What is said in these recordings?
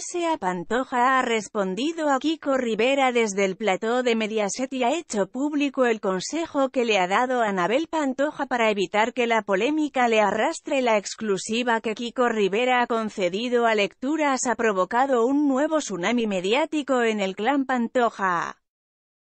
S.A. Pantoja ha respondido a Kiko Rivera desde el plató de Mediaset y ha hecho público el consejo que le ha dado Anabel Pantoja para evitar que la polémica le arrastre la exclusiva que Kiko Rivera ha concedido a lecturas ha provocado un nuevo tsunami mediático en el clan Pantoja.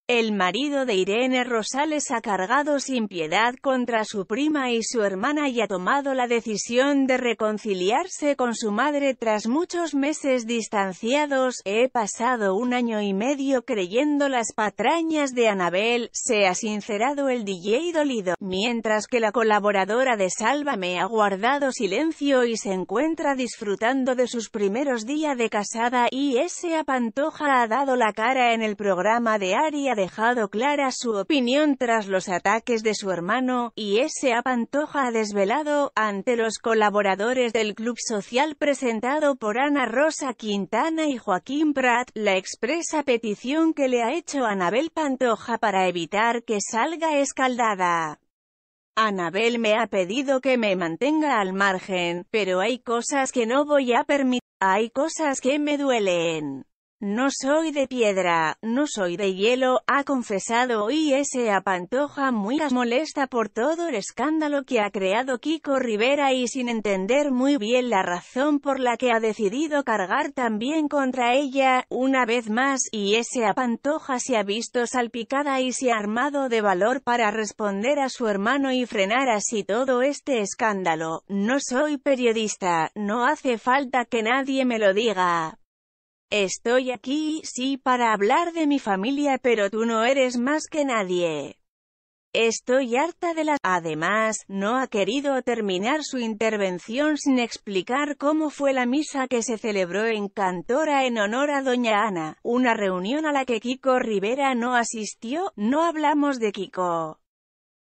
El marido de Irene Rosales ha cargado sin piedad contra su prima y su hermana y ha tomado la decisión de reconciliarse con su madre tras muchos meses distanciados. He pasado un año y medio creyendo las patrañas de Anabel, se ha sincerado el DJ dolido, mientras que la colaboradora de Sálvame ha guardado silencio y se encuentra disfrutando de sus primeros días de casada y ese Pantoja ha dado la cara en el programa de Aria dejado clara su opinión tras los ataques de su hermano, y ese Pantoja ha desvelado, ante los colaboradores del Club Social presentado por Ana Rosa Quintana y Joaquín Prat, la expresa petición que le ha hecho Anabel Pantoja para evitar que salga escaldada. Anabel me ha pedido que me mantenga al margen, pero hay cosas que no voy a permitir, hay cosas que me duelen. No soy de piedra, no soy de hielo, ha confesado hoy ese Pantoja muy molesta por todo el escándalo que ha creado Kiko Rivera y sin entender muy bien la razón por la que ha decidido cargar también contra ella, una vez más, y ese Pantoja se ha visto salpicada y se ha armado de valor para responder a su hermano y frenar así todo este escándalo. No soy periodista, no hace falta que nadie me lo diga. Estoy aquí, sí, para hablar de mi familia pero tú no eres más que nadie. Estoy harta de la... Además, no ha querido terminar su intervención sin explicar cómo fue la misa que se celebró en Cantora en honor a Doña Ana, una reunión a la que Kiko Rivera no asistió, no hablamos de Kiko.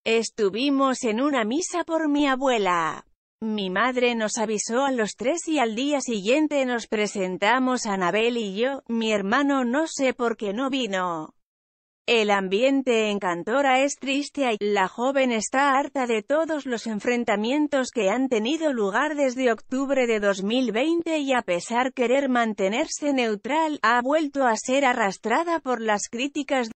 Estuvimos en una misa por mi abuela. Mi madre nos avisó a los tres y al día siguiente nos presentamos Anabel y yo, mi hermano no sé por qué no vino. El ambiente en Cantora es triste y la joven está harta de todos los enfrentamientos que han tenido lugar desde octubre de 2020 y a pesar querer mantenerse neutral, ha vuelto a ser arrastrada por las críticas